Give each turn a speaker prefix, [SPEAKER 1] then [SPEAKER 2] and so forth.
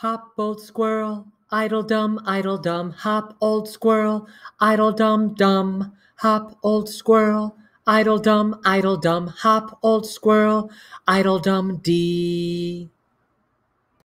[SPEAKER 1] Hop, old squirrel, idle dum, idle dum, hop, old squirrel, idle dum dum, hop, old squirrel, idle dum, idle dum, hop, old squirrel, idle dum dee.